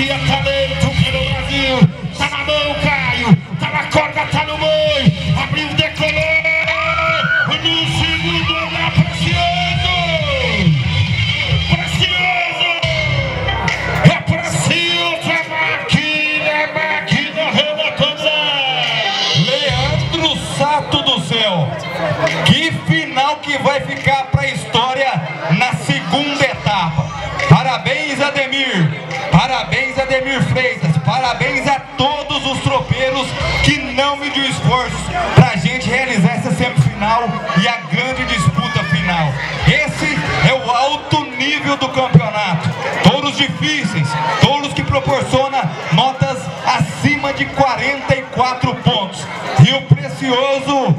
Garcia tá pelo Brasil. Tá na mão, Caio. Tá na corda, tá no boi. Abriu, decolou. No segundo lugar, Precioso. Precioso. É Precioso. É máquina, é máquina remotosa. Leandro Sato do céu. Que final que vai ficar pra história. Para a gente realizar essa semifinal e a grande disputa final. Esse é o alto nível do campeonato. Touros difíceis, touros que proporciona notas acima de 44 pontos. E o Precioso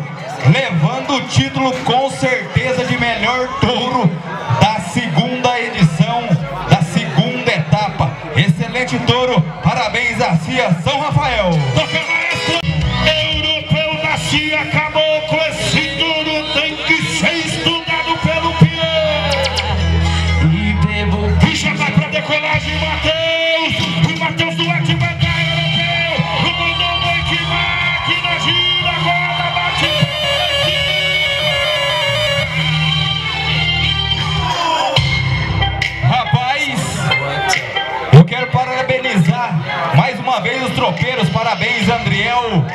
levando o título com certeza de melhor touro da segunda edição, da segunda etapa. Excelente touro, parabéns a CIA São Rafael. Pra decolagem, Matheus, o Matheus do Atibaia europeu, o Mike máquina, gira agora, bate Rapaz, eu quero parabenizar mais uma vez os tropeiros. Parabéns, Andriel.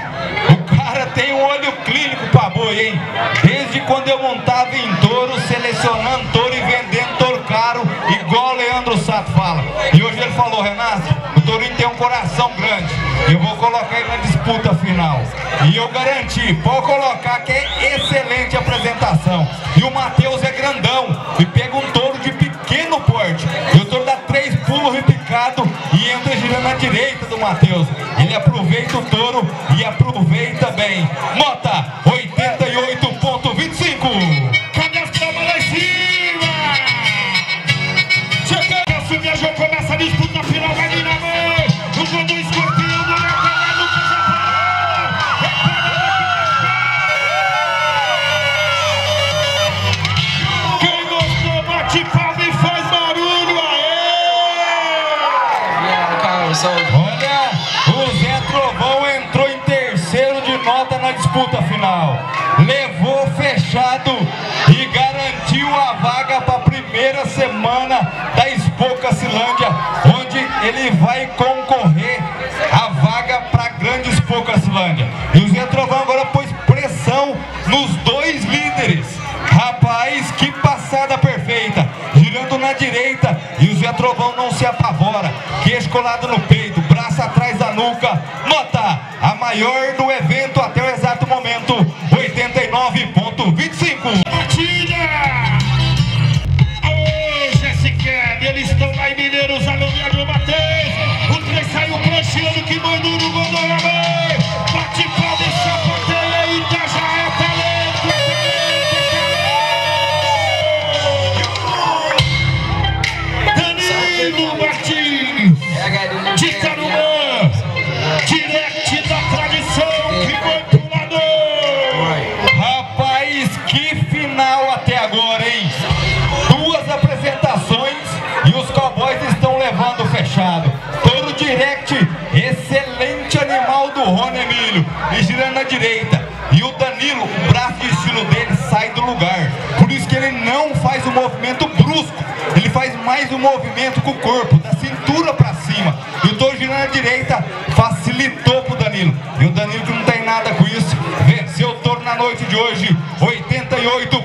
O cara tem um olho clínico pra boi, hein? Desde quando eu montava em touro, selecionando touro e vendendo Fala. E hoje ele falou, Renato, o tourinho tem um coração grande. Eu vou colocar ele na disputa final. E eu garanti, pode colocar que é excelente apresentação. E o Matheus é grandão e pega um touro de pequeno porte. E o touro dá três pulos repicado e entra girando na direita do Matheus. Ele aproveita o touro e aproveita bem. Nota 88.25. disputa final. Levou fechado e garantiu a vaga para a primeira semana da Expo Cacilândia, onde ele vai concorrer a vaga para a grande Expo Cacilândia. E o Zé Trovão agora pôs pressão nos dois líderes. Rapaz, que passada perfeita! Girando na direita e o Zé Trovão não se apavora. Queixo colado no peito, braço atrás da nuca. Nota a maior do Tarumã, direct da tradição, que foi pulador. Rapaz, que final até agora, hein? Duas apresentações e os cowboys estão levando fechado. Todo direct, excelente animal do Rony Emílio. E girando na direita. E o Danilo, o braço de estilo dele sai do lugar. Por isso que ele não faz o movimento mais o movimento com o corpo, da cintura pra cima. E o Toro girando na direita facilitou pro Danilo. E o Danilo que não tem nada com isso, venceu o Toro na noite de hoje, 88.75.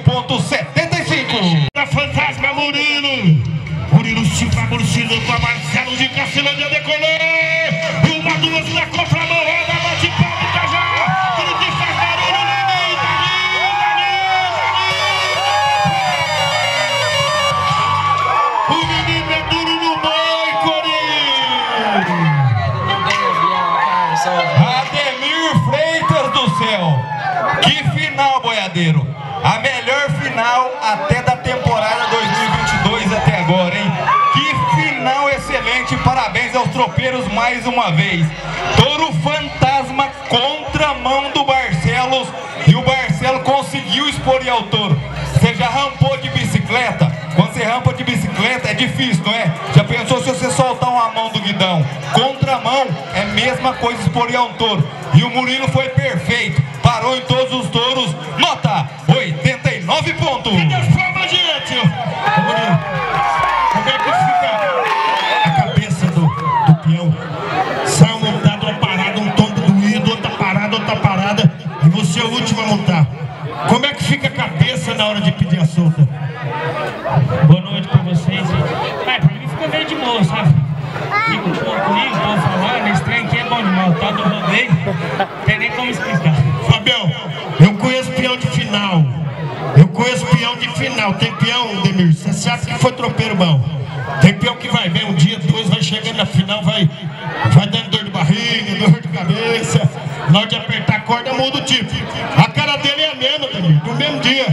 Que final, boiadeiro. A melhor final até da temporada 2022 até agora, hein? Que final excelente. Parabéns aos tropeiros mais uma vez. Touro fantasma contramão do Barcelos. E o Barcelo conseguiu esporear o touro. Você já rampou de bicicleta? Quando você rampa de bicicleta é difícil, não é? Já pensou se você soltar uma mão do guidão? Contramão é a mesma coisa esporear um touro. E o Murilo foi perfeito. Parou em todos os touros. Nota 89 pontos. Cadê as palmas, gente? Como é que fica a cabeça do, do peão? Sai montado, uma parada, um tombo doído, outra parada, outra parada, e você é o último a montar. Como é que fica a cabeça na hora de pedir a solta? Boa noite pra vocês. Ai, pra mim ficou meio de boa, sabe? Fico um pouco comigo, tô falando, esse trem aqui é bom demais, tá do rodeio, de final, tem peão, Demir, você sabe que foi tropeiro bom. Tem peão que vai ver um dia, dois, vai chegando na final, vai, vai dando dor de barriga, dor de cabeça. Na hora de apertar a corda, muda o tipo. A cara dele é a mesma, Demir, do mesmo dia.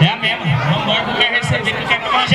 É a mesma. Vamos embora, porque receber que quer tomar.